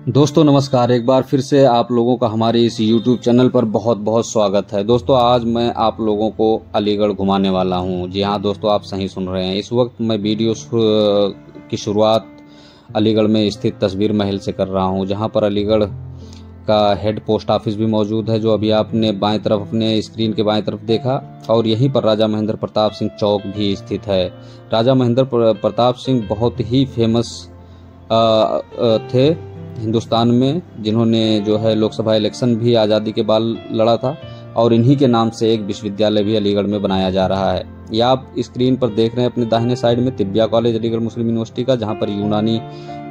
दोस्तों, नमस्कार। एक बार फिर से आप लोगों का हमारे इस YouTube चैनल पर बहुत बहुत स्वागत है। दोस्तों, आज मैं आप लोगों को अलीगढ़ घुमाने वाला हूँ। जी हाँ दोस्तों, आप सही सुन रहे हैं। इस वक्त मैं वीडियो की शुरुआत अलीगढ़ में स्थित तस्वीर महल से कर रहा हूँ, जहाँ पर अलीगढ़ का हेड पोस्ट ऑफ़िस भी मौजूद है, जो अभी आपने बाएँ तरफ़ अपने स्क्रीन के बाएँ तरफ़ देखा, और यहीं पर राजा महेंद्र प्रताप सिंह चौक भी स्थित है। राजा महेंद्र प्रताप सिंह बहुत ही फ़ेमस थे। हिंदुस्तान में, जिन्होंने जो है लोकसभा इलेक्शन भी आज़ादी के बाद लड़ा था, और इन्हीं के नाम से एक विश्वविद्यालय भी अलीगढ़ में बनाया जा रहा है। ये आप स्क्रीन पर देख रहे हैं अपने दाहिने साइड में Tibbiya College, Aligarh Muslim University का, जहाँ पर यूनानी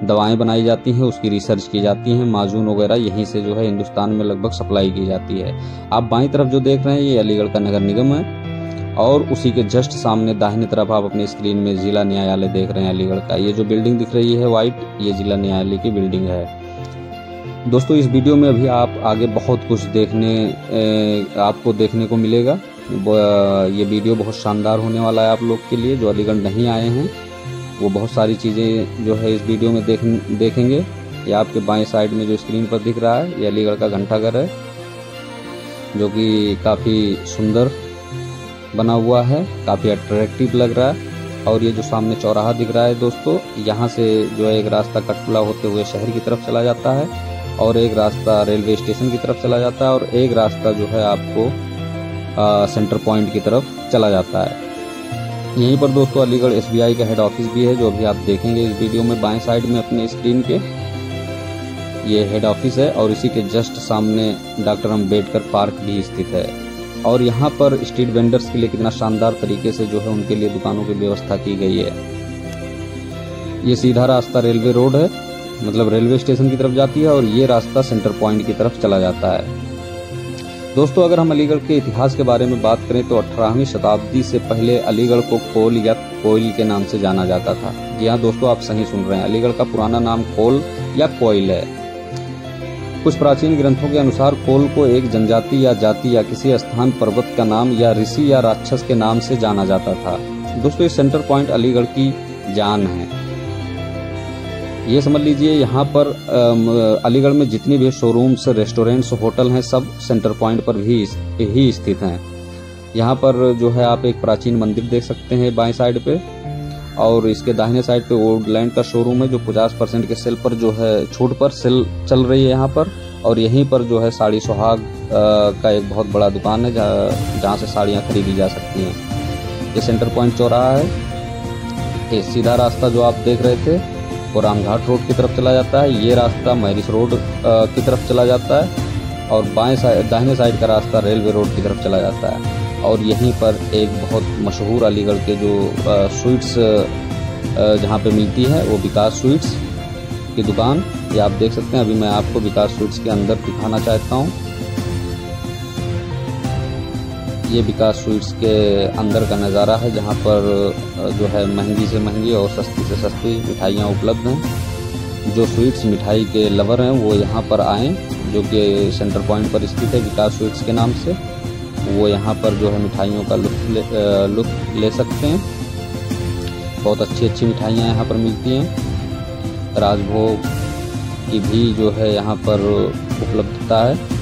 दवाएँ बनाई जाती हैं, उसकी रिसर्च की जाती हैं, माजून वगैरह यहीं से जो है हिंदुस्तान में लगभग सप्लाई की जाती है। आप बाई तरफ़ जो देख रहे हैं, ये अलीगढ़ का नगर निगम है, और उसी के जस्ट सामने दाहिने तरफ़ आप अपने स्क्रीन में जिला न्यायालय देख रहे हैं अलीगढ़ का। ये जो बिल्डिंग दिख रही है व्हाइट ये जिला न्यायालय की बिल्डिंग है। दोस्तों, इस वीडियो में अभी आप आगे बहुत कुछ देखने आपको देखने को मिलेगा। ये वीडियो बहुत शानदार होने वाला है आप लोग के लिए, जो अलीगढ़ नहीं आए हैं। वो बहुत सारी चीज़ें जो है इस वीडियो में देख, देखेंगे। ये आपके बाएँ साइड में जो स्क्रीन पर दिख रहा है, ये अलीगढ़ का घंटाघर है, जो कि काफ़ी सुंदर बना हुआ है, काफ़ी अट्रैक्टिव लग रहा है। और ये जो सामने चौराहा दिख रहा है दोस्तों, यहाँ से जो है एक रास्ता कटपुला होते हुए शहर की तरफ़ चला जाता है। और एक रास्ता रेलवे स्टेशन की तरफ़ चला जाता है और एक रास्ता जो है आपको आ, सेंटर पॉइंट की तरफ़ चला जाता है। यहीं पर दोस्तों अलीगढ़ एसबीआई का हेड ऑफ़िस भी है जो अभी आप देखेंगे इस वीडियो में बाएँ साइड में अपने स्क्रीन के। ये हेड ऑफ़िस है और इसी के जस्ट सामने डॉक्टर अंबेडकर पार्क भी स्थित है। और यहाँ पर स्ट्रीट वेंडर्स के लिए कितना शानदार तरीके से जो है उनके लिए दुकानों की व्यवस्था की गई है। ये सीधा रास्ता रेलवे रोड है। मतलब रेलवे स्टेशन की तरफ़ जाती है और ये रास्ता सेंटर पॉइंट की तरफ़ चला जाता है। दोस्तों, अगर हम अलीगढ़ के इतिहास के बारे में बात करें तो अठारहवीं शताब्दी से पहले अलीगढ़ को कोल या कोयल के नाम से जाना जाता था। जी हाँ दोस्तों, आप सही सुन रहे हैं। अलीगढ़ का पुराना नाम कोल या कोयल है। कुछ प्राचीन ग्रंथों के अनुसार कोल को एक जनजाति या जाति या किसी स्थान, पर्वत का नाम या ऋषि या राक्षस के नाम से जाना जाता था। दोस्तों, ये सेंटर पॉइंट अलीगढ़ की जान है। ये समझ लीजिए, यहाँ पर अलीगढ़ में जितनी भी शोरूम्स रेस्टोरेंट्स होटल हैं, सब सेंटर पॉइंट पर भी ही स्थित हैं। यहाँ पर जो है, आप एक प्राचीन मंदिर देख सकते हैं बाएँ साइड पे और इसके दाहिने साइड पे वुडलैंड का शोरूम है, जो 50 परसेंट के सेल पर जो है, छूट पर सेल चल रही है यहाँ पर और यहीं पर जो है, साड़ी सुहाग का एक बहुत बड़ा दुकान है, जहाँ से साड़ियाँ खरीदी जा सकती हैं। ये सेंटर पॉइंट चौराहा है। ये सीधा रास्ता जो आप देख रहे थे वो रामघाट रोड की तरफ़ चला जाता है। ये रास्ता मैरिस रोड की तरफ़ चला जाता है और बाएँ साइड दाहिने साइड का रास्ता रेलवे रोड की तरफ़ चला जाता है। और यहीं पर एक बहुत मशहूर अलीगढ़ के जो स्वीट्स जहाँ पे मिलती है, वो विकास स्वीट्स की दुकान। ये आप देख सकते हैं। अभी मैं आपको विकास स्वीट्स के अंदर दिखाना चाहता हूँ। ये विकास स्वीट्स के अंदर का नज़ारा है जहाँ पर जो है महँगी से महँगी और सस्ती से सस्ती मिठाइयाँ उपलब्ध हैं। जो स्वीट्स मिठाई के लवर हैं वो यहाँ पर आएँ जो कि सेंटर पॉइंट पर स्थित है विकास स्वीट्स के नाम से। वो यहाँ पर जो है मिठाइयों का लुत्फ ले, लुत्फ ले सकते हैं। बहुत अच्छी अच्छी मिठाइयाँ यहाँ पर मिलती हैं। राजभोग की भी जो है यहाँ पर उपलब्धता है।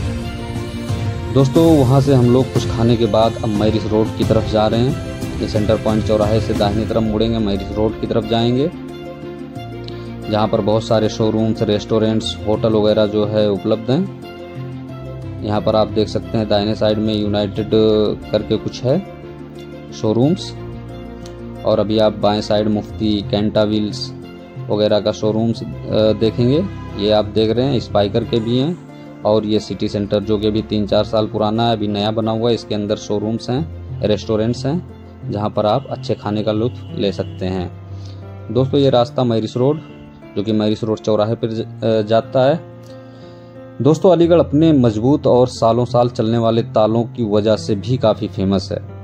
दोस्तों, वहाँ से हम लोग कुछ खाने के बाद अब मैरिस रोड की तरफ़ जा रहे हैं। ये सेंटर पॉइंट चौराहे से दाहिनी तरफ़ मुड़ेंगे, मैरिस रोड की तरफ़ जाएँगे। जहाँ पर बहुत सारे शोरूम्स रेस्टोरेंट्स होटल वगैरह जो है उपलब्ध हैं। यहाँ पर आप देख सकते हैं दाहिने साइड में यूनाइटेड करके कुछ है शोरूम्स और अभी आप बाएँ साइड मुफ्ती कैंटा व्हील्स वगैरह का शोरूम्स देखेंगे। ये आप देख रहे हैं स्पाइकर के भी हैं। और ये सिटी सेंटर जो कि अभी तीन चार साल पुराना है, अभी नया बना हुआ है, इसके अंदर शोरूम्स हैं रेस्टोरेंट्स हैं, जहाँ पर आप अच्छे खाने का लुत्फ ले सकते हैं। दोस्तों, ये रास्ता मैरिस रोड, जो कि मैरिस रोड चौराहे पर जाता है। दोस्तों, अलीगढ़ अपने मज़बूत और सालों साल चलने वाले तालों की वजह से भी काफ़ी फ़ेमस है।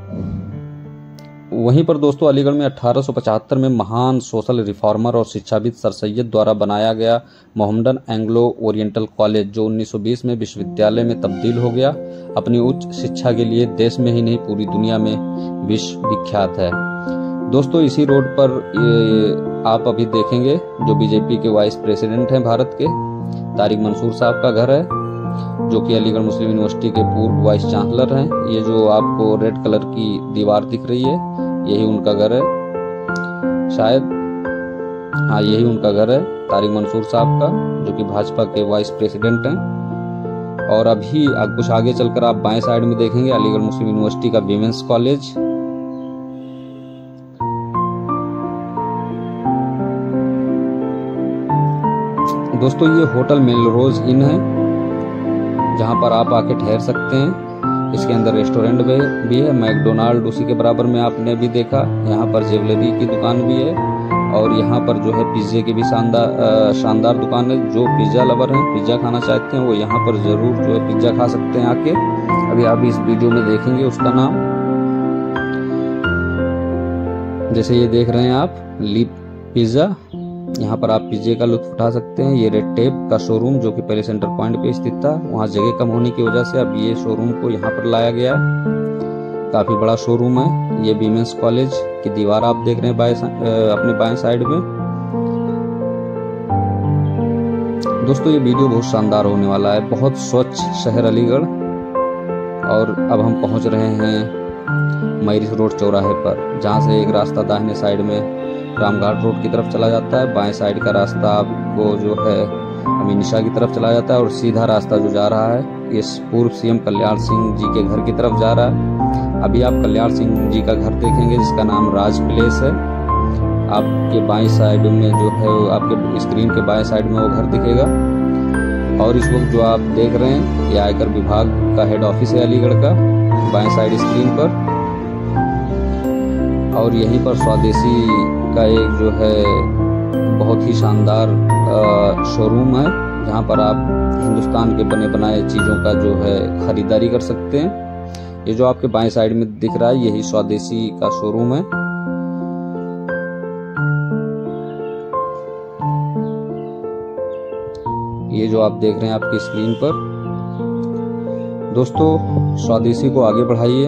वहीं पर दोस्तों, अलीगढ़ में 1875 में महान सोशल रिफॉर्मर और शिक्षाविद सर सैयद द्वारा बनाया गया मोहम्मदन एंग्लो ओरिएंटल कॉलेज, जो 1920 में विश्वविद्यालय में तब्दील हो गया, अपनी उच्च शिक्षा के लिए देश में ही नहीं, पूरी दुनिया में विश्व विख्यात है। दोस्तों, इसी रोड पर आप अभी देखेंगे, जो बीजेपी के वाइस प्रेसिडेंट हैं भारत के, तारिक मंसूर साहब का घर है, जो कि अलीगढ़ मुस्लिम यूनिवर्सिटी के पूर्व वाइस चांसलर हैं। ये जो आपको रेड कलर की दीवार दिख रही है यही उनका घर है। शायद हाँ यही उनका घर है, तारिक मंसूर साहब का, जो कि भाजपा के वाइस प्रेसिडेंट हैं। और अभी कुछ आगे चलकर आप बाएँ साइड में देखेंगे, अलीगढ़ मुस्लिम यूनिवर्सिटी का विमेंस कॉलेज। दोस्तों, ये होटल मेलरोज इन है, जहाँ पर आप आके ठहर सकते हैं। इसके अंदर रेस्टोरेंट भी है, मैकडोनाल्ड उसी के बराबर में आपने भी देखा। यहाँ पर ज्वेलरी की दुकान भी है और यहाँ पर जो है पिज्ज़े की भी शानदार शानदार दुकान है। जो पिज़्ज़ा लवर हैं, पिज़्ज़ा खाना चाहते हैं, वो यहाँ पर ज़रूर जो है पिज़्ज़ा खा सकते हैं आके। अभी आप इस वीडियो में देखेंगे उसका नाम। जैसे ये देख रहे हैं आप, लिप पिज़्ज़ा। यहाँ पर आप पिज्जे का लुत्फ उठा सकते हैं। ये रेड टेप का शोरूम जो कि पहले सेंटर पॉइंट पे स्थित था, वहाँ जगह कम होने की वजह से अब ये शोरूम को यहाँ पर लाया गया काफ़ी बड़ा शोरूम है। ये बीमेंस कॉलेज की दीवार आप देख रहे हैं बाएँ अपने बाएँ साइड में। दोस्तों, ये वीडियो बहुत शानदार होने वाला है। बहुत स्वच्छ शहर अलीगढ़। और अब हम पहुँच रहे हैं मैरिस रोड चौराहे पर, जहाँ से एक रास्ता दाहिने साइड में रामघाट रोड की तरफ़ चला जाता है। बाएँ साइड का रास्ता आपको जो है अमीनिशा की तरफ़ चला जाता है और सीधा रास्ता जो जा रहा है इस पूर्व सीएम कल्याण सिंह जी के घर की तरफ़ जा रहा है। अभी आप कल्याण सिंह जी का घर देखेंगे, जिसका नाम राज प्लेस है। आपके बाएँ साइड में जो है आपके स्क्रीन के बाएँ साइड में वो घर दिखेगा। और इस वक्त जो आप देख रहे हैं, ये आयकर विभाग का हेड ऑफ़िस है अलीगढ़ का, बाएँ साइड स्क्रीन पर। और यहीं पर स्वदेशी का एक जो है बहुत ही शानदार शोरूम है, जहाँ पर आप हिंदुस्तान के बने बनाए चीज़ों का जो है खरीदारी कर सकते हैं। ये जो आपके बाएँ साइड में दिख रहा है, यही स्वदेशी का शोरूम है। ये जो आप देख रहे हैं आपकी स्क्रीन पर, दोस्तों, स्वदेशी को आगे बढ़ाइए।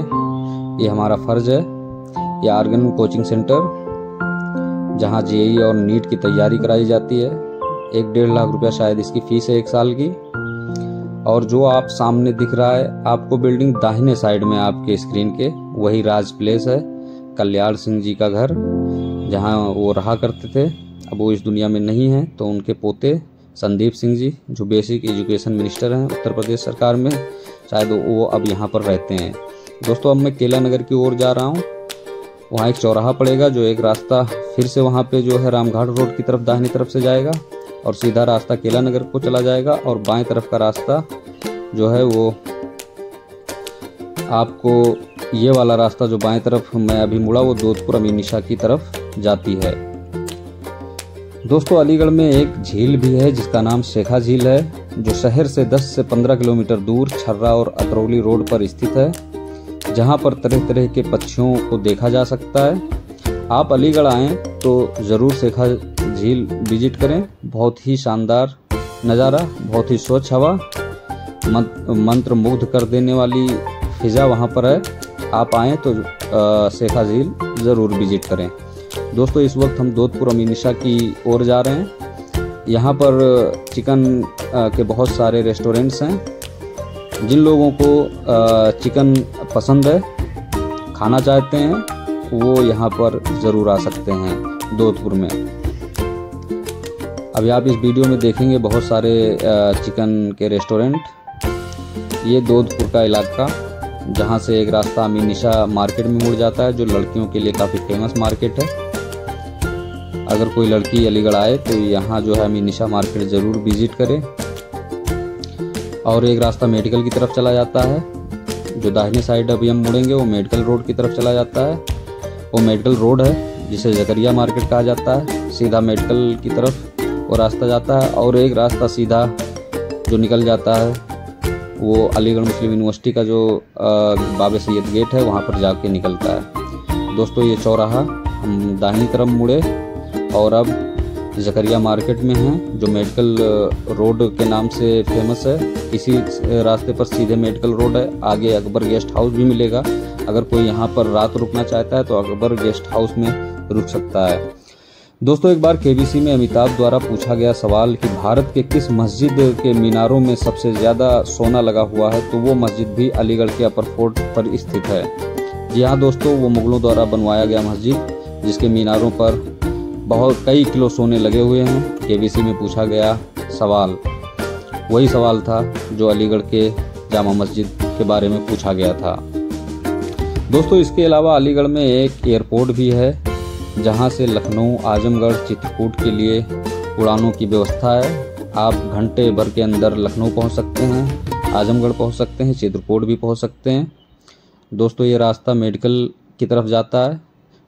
ये हमारा फ़र्ज़ है। ये आर्गन कोचिंग सेंटर जहाँ जेई और नीट की तैयारी कराई जाती है। एक डेढ़ लाख रुपया शायद इसकी फ़ीस है एक साल की। और जो आप सामने दिख रहा है, आपको बिल्डिंग दाहिने साइड में आपके स्क्रीन के, वही राज प्लेस है, कल्याण सिंह जी का घर, जहाँ वो रहा करते थे। अब वो इस दुनिया में नहीं है तो उनके पोते संदीप सिंह जी, जो बेसिक एजुकेशन मिनिस्टर हैं उत्तर प्रदेश सरकार में, शायद वो अब यहाँ पर रहते हैं। दोस्तों, अब मैं केला नगर की ओर जा रहा हूँ। वहाँ एक चौराहा पड़ेगा जो एक रास्ता फिर से वहाँ पे जो है रामघाट रोड की तरफ़ दाहिनी तरफ़ से जाएगा और सीधा रास्ता केला नगर को चला जाएगा और बाएँ तरफ़ का रास्ता जो है वो आपको ये वाला रास्ता जो बाएँ तरफ़ मैं अभी मुड़ा, वो दोधपुर अमीनिशा की तरफ़ जाती है। दोस्तों, अलीगढ़ में एक झील भी है जिसका नाम शेखा झील है, जो शहर से 10 से 15 किलोमीटर दूर छर्रा और अतरौली रोड पर स्थित है। जहाँ पर तरह तरह के पक्षियों को देखा जा सकता है। आप अलीगढ़ आएँ तो ज़रूर शेखा झील विज़िट करें। बहुत ही शानदार नज़ारा, बहुत ही स्वच्छ हवा मंत्र मुग्ध कर देने वाली फिज़ा वहाँ पर है। आप आएँ तो शेखा झील ज़रूर विज़िट करें। दोस्तों, इस वक्त हम दोधपुर अमीनिशा की ओर जा रहे हैं। यहाँ पर चिकन के बहुत सारे रेस्टोरेंट्स हैं। जिन लोगों को चिकन पसंद है, खाना चाहते हैं, वो यहाँ पर ज़रूर आ सकते हैं दोधपुर में। अभी आप इस वीडियो में देखेंगे बहुत सारे चिकन के रेस्टोरेंट। ये दोधपुर का इलाका, जहाँ से एक रास्ता अमीन निशा मार्केट में मुड़ जाता है, जो लड़कियों के लिए काफ़ी फ़ेमस मार्केट है। अगर कोई लड़की अलीगढ़ आए तो यहाँ जो है अमीन निशा मार्केट ज़रूर विज़िट करें। और एक रास्ता मेडिकल की तरफ़ चला जाता है। जो दाहिने साइड अभी हम मुड़ेंगे, वो मेडिकल रोड की तरफ़ चला जाता है। वो मेडिकल रोड है, जिसे जकरिया मार्केट कहा जाता है। सीधा मेडिकल की तरफ़ वो रास्ता जाता है और एक रास्ता सीधा जो निकल जाता है, वो अलीगढ़ मुस्लिम यूनिवर्सिटी का जो बाबे सैद गेट है, वहाँ पर जाके निकलता है। दोस्तों, ये चौराहा, हम दाहिनी तरफ़ मुड़े और अब जकरिया मार्केट में है, जो मेडिकल रोड के नाम से फ़ेमस है। इसी रास्ते पर सीधे मेडिकल रोड है। आगे अकबर गेस्ट हाउस भी मिलेगा। अगर कोई यहाँ पर रात रुकना चाहता है तो अकबर गेस्ट हाउस में रुक सकता है। दोस्तों, एक बार केबीसी में अमिताभ द्वारा पूछा गया सवाल कि भारत के किस मस्जिद के मीनारों में सबसे ज़्यादा सोना लगा हुआ है तो वो मस्जिद भी अलीगढ़ के अपर फोर्ट पर स्थित है। जी हाँ दोस्तों, वो मुगलों द्वारा बनवाया गया मस्जिद, जिसके मीनारों पर बहुत, कई किलो सोने लगे हुए हैं। केबीसी में पूछा गया सवाल, वही सवाल था जो अलीगढ़ के जामा मस्जिद के बारे में पूछा गया था। दोस्तों, इसके अलावा अलीगढ़ में एक एयरपोर्ट भी है, जहाँ से लखनऊ, आजमगढ़, चित्रकूट के लिए उड़ानों की व्यवस्था है। आप घंटे भर के अंदर लखनऊ पहुँच सकते हैं, आजमगढ़ पहुँच सकते हैं, चित्रकूट भी पहुँच सकते हैं। दोस्तों, ये रास्ता मेडिकल की तरफ़ जाता है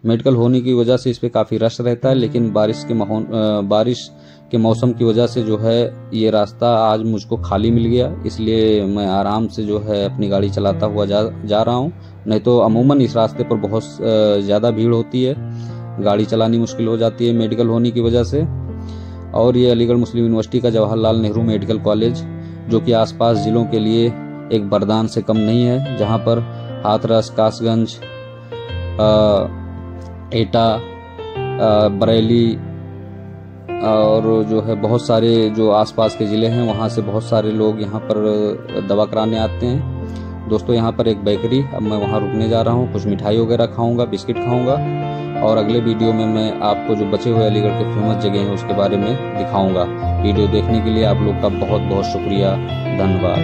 मेडिकल होने की वजह से इस पर काफ़ी रश रहता है लेकिन बारिश के माहौल बारिश के मौसम की वजह से जो है ये रास्ता आज मुझको खाली मिल गया इसलिए मैं आराम से जो है अपनी गाड़ी चलाता हुआ जा जा रहा हूँ। नहीं तो अमूमन इस रास्ते पर बहुत ज़्यादा भीड़ होती है गाड़ी चलानी मुश्किल हो जाती है मेडिकल होने की वजह से। और ये अलीगढ़ मुस्लिम यूनिवर्सिटी का जवाहरलाल नेहरू मेडिकल कॉलेज जो कि आसपास ज़िलों के लिए एक वरदान से कम नहीं है जहाँ पर हाथरस कासगंज एटा बरेली और जो है बहुत सारे जो आसपास के ज़िले हैं, वहाँ से बहुत सारे लोग यहाँ पर दवा कराने आते हैं। दोस्तों, यहाँ पर एक बेकरी, अब मैं वहाँ रुकने जा रहा हूँ, कुछ मिठाई वगैरह खाऊँगा, बिस्किट खाऊँगा, और अगले वीडियो में मैं आपको जो बचे हुए अलीगढ़ के फ़ेमस जगह हैं, उसके बारे में दिखाऊँगा। वीडियो देखने के लिए आप लोग का बहुत बहुत शुक्रिया, धन्यवाद।